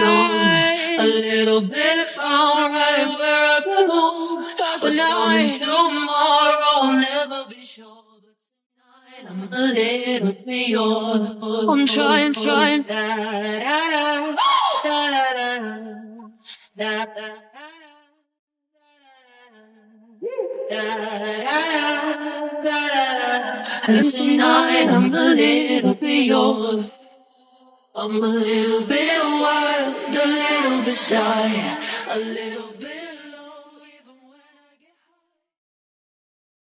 known a little bit far right where I belong. But storms tomorrow, I'll never be sure. But I'm a little bit yours. I'm trying, trying. Da, da. And tonight I'm a little bit yours. I'm a little bit wild, a little bit shy, a little